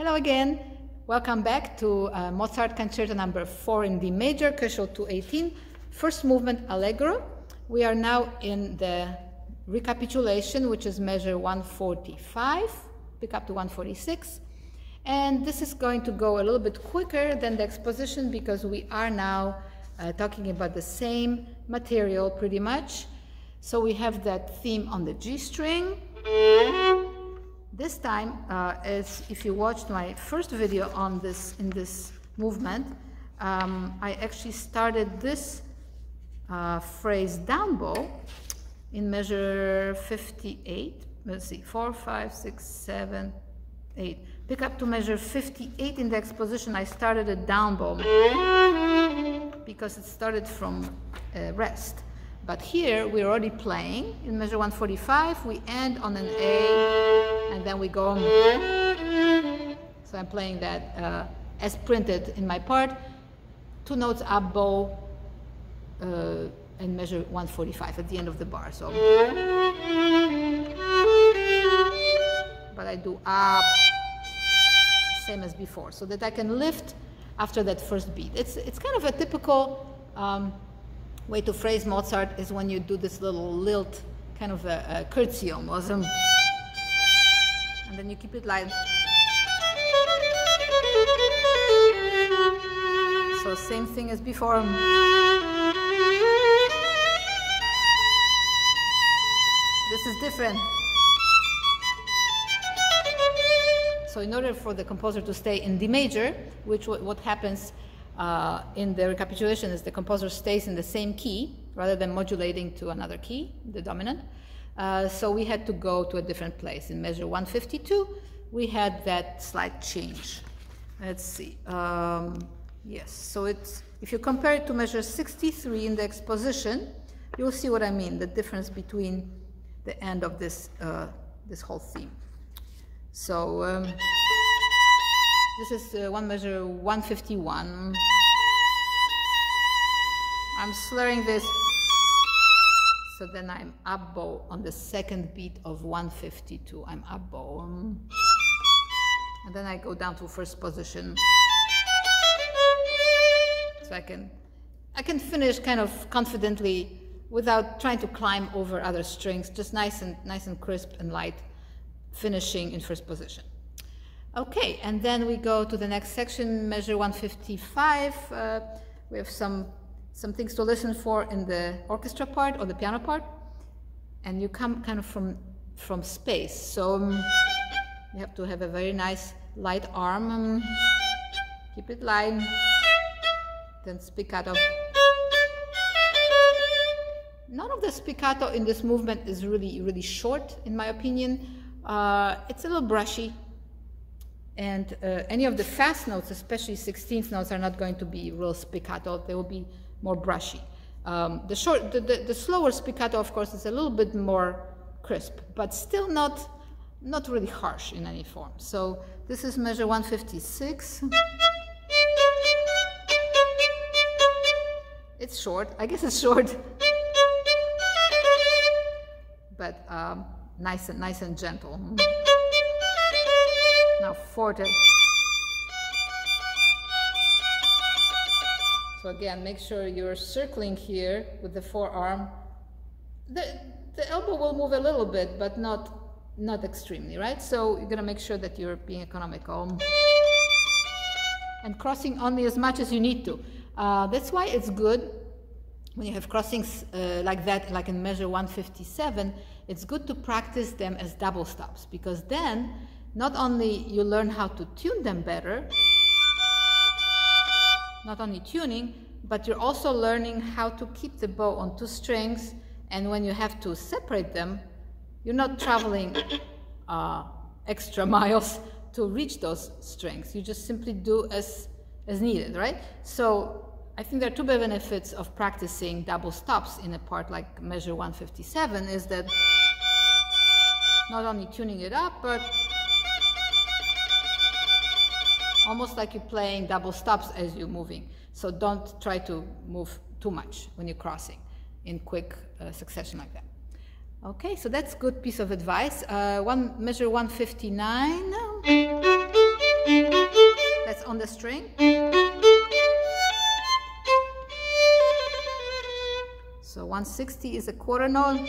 Hello again. Welcome back to uh, Mozart Concerto number 4 in D major, Köchel 218, first movement Allegro. We are now in the recapitulation, which is measure 145, pick up to 146. And this is going to go a little bit quicker than the exposition because we are now uh, talking about the same material pretty much. So we have that theme on the G string. This time, uh, as if you watched my first video on this in this movement, um, I actually started this uh, phrase down bow in measure 58. Let's see, 4, 5, 6, 7, 8. Pick up to measure 58 in the exposition. I started a down bow because it started from uh, rest. But here we're already playing in measure 145. We end on an A and then we go. So I'm playing that uh, as printed in my part. Two notes up bow uh, and measure 145 at the end of the bar. So, but I do up same as before, so that I can lift after that first beat. It's it's kind of a typical. Um, way to phrase Mozart is when you do this little lilt, kind of a, a curtsy almost. And then you keep it light. So same thing as before. This is different. So in order for the composer to stay in D major, which what happens uh, in the recapitulation is the composer stays in the same key rather than modulating to another key, the dominant. Uh, so we had to go to a different place. In measure 152, we had that slight change. Let's see. Um, yes, so it's, if you compare it to measure 63 in the exposition, you'll see what I mean, the difference between the end of this, uh, this whole theme. So, um, this is uh, one measure 151. I'm slurring this. So then I'm up bow on the second beat of 152. I'm up bow. And then I go down to first position. So I can, I can finish kind of confidently without trying to climb over other strings, just nice and, nice and crisp and light, finishing in first position. Okay, and then we go to the next section, measure 155. Uh, we have some, some things to listen for in the orchestra part or the piano part. And you come kind of from, from space. So um, you have to have a very nice light arm. Um, keep it light. Then spiccato. None of the spiccato in this movement is really, really short, in my opinion. Uh, it's a little brushy, and uh, any of the fast notes, especially 16th notes, are not going to be real spiccato. They will be more brushy. Um, the, short, the, the, the, slower spiccato, of course, is a little bit more crisp, but still not, not really harsh in any form. So this is measure 156. It's short. I guess it's short. but um, nice and nice and gentle. Now forte. So again, make sure you're circling here with the forearm. The, the elbow will move a little bit, but not, not extremely, right? So you're gonna make sure that you're being economical. And crossing only as much as you need to. Uh, that's why it's good when you have crossings uh, like that, like in measure 157, it's good to practice them as double stops because then not only you learn how to tune them better, not only tuning, but you're also learning how to keep the bow on two strings and when you have to separate them, you're not traveling uh, extra miles to reach those strings. You just simply do as, as needed, right? So I think there are two benefits of practicing double stops in a part like measure 157 is that not only tuning it up, but almost like you're playing double stops as you're moving. So don't try to move too much when you're crossing in quick uh, succession like that. Okay, so that's good piece of advice. Uh, one measure 159. That's on the string. So 160 is a quarter note.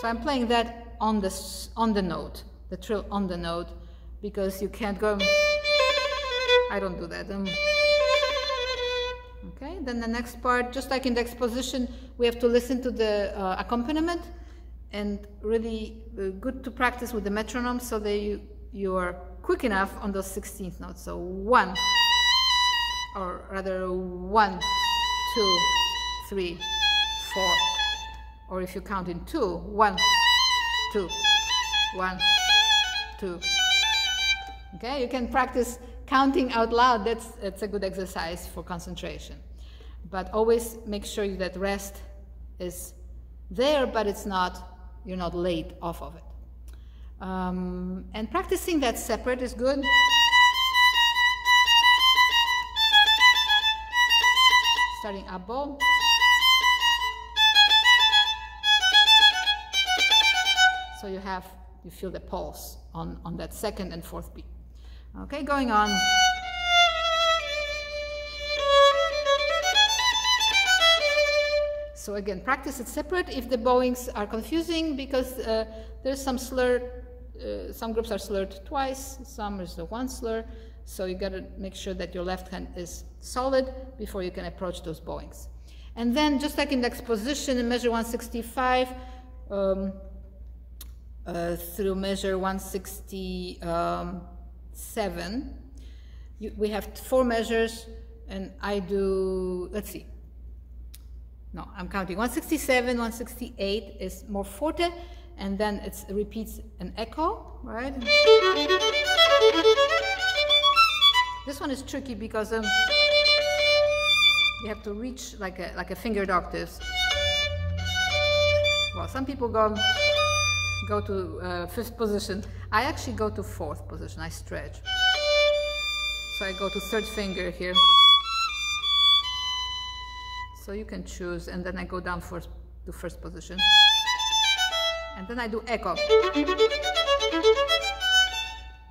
So I'm playing that on the, on the note, the trill on the note, because you can't go, I don't do that. Um, okay, then the next part, just like in the exposition, we have to listen to the uh, accompaniment and really uh, good to practice with the metronome so that you, you are quick enough on those 16th notes. So one, or rather one, two, three, four, or if you count in two, one, two, one, two. Okay, you can practice counting out loud. That's, that's a good exercise for concentration. But always make sure that rest is there, but it's not, you're not late off of it. Um, and practicing that separate is good. Starting up bow. So you have, you feel the pulse on, on that second and fourth beat. Okay, going on. So again, practice it separate if the bowings are confusing because uh, there's some slur, uh, some groups are slurred twice, some is the one slur. So you got to make sure that your left hand is solid before you can approach those bowings. And then just like in the exposition in measure 165, um, uh, through measure 167. You, we have four measures, and I do, let's see. No, I'm counting. 167, 168 is more forte, and then it repeats an echo, right? This one is tricky because um, you have to reach like a, like a fingered octaves. Well, some people go go to uh, fifth position. I actually go to fourth position. I stretch. So I go to third finger here. So you can choose, and then I go down first to first position. And then I do echo.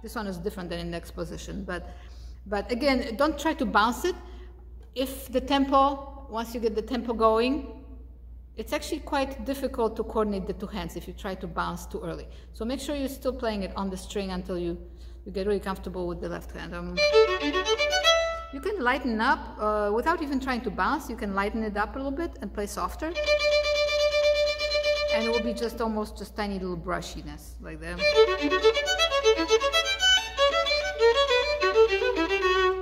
This one is different than in next position, but, but again, don't try to bounce it. If the tempo, once you get the tempo going, it's actually quite difficult to coordinate the two hands if you try to bounce too early. So make sure you're still playing it on the string until you, you get really comfortable with the left hand. Um, you can lighten up uh, without even trying to bounce. You can lighten it up a little bit and play softer. And it will be just almost just tiny little brushiness like that.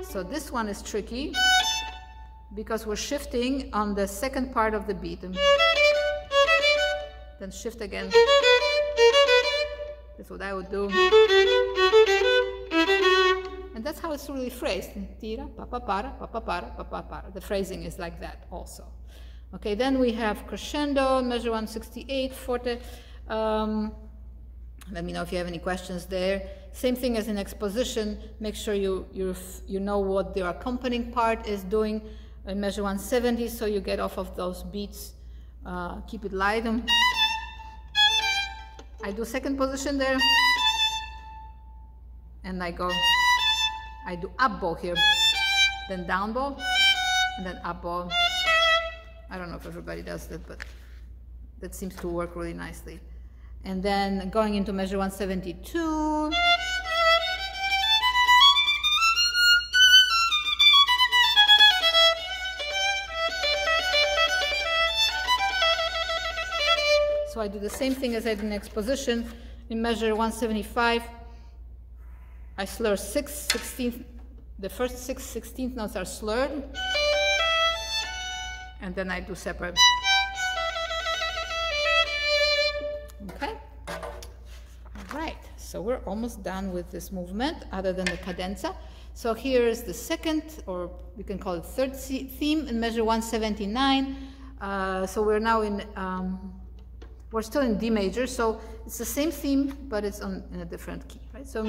So this one is tricky because we're shifting on the second part of the beat. Then shift again. That's what I would do. And that's how it's really phrased. Tira, pa pa para, pa pa para, pa pa para. The phrasing is like that also. Okay, then we have crescendo, measure 168, forte. Um, let me know if you have any questions there. Same thing as in exposition. Make sure you, you, you know what the accompanying part is doing in measure 170 so you get off of those beats. Uh, keep it light. I do second position there and I go, I do up bow here, then down bow, and then up bow. I don't know if everybody does that, but that seems to work really nicely. And then going into measure 172, So I do the same thing as I did in exposition. In measure 175, I slur 6 16th, the first 6 16th notes are slurred. And then I do separate. Okay. All right. So we're almost done with this movement other than the cadenza. So here is the second, or we can call it third theme in measure 179. Uh, so we're now in um, we're still in D major, so it's the same theme, but it's on in a different key, right? So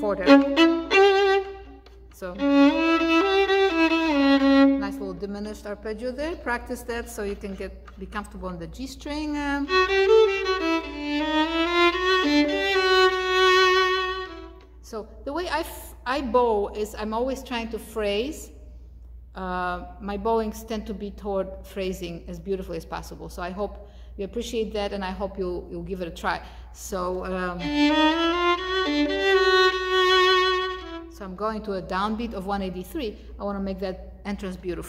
forte. So nice little diminished arpeggio there. Practice that so you can get be comfortable on the G string. Um. So the way I, I bow is I'm always trying to phrase. Uh, my bowings tend to be toward phrasing as beautifully as possible. So I hope you appreciate that, and I hope you'll you'll give it a try. So. Um, so I'm going to a downbeat of 183. I want to make that entrance beautiful.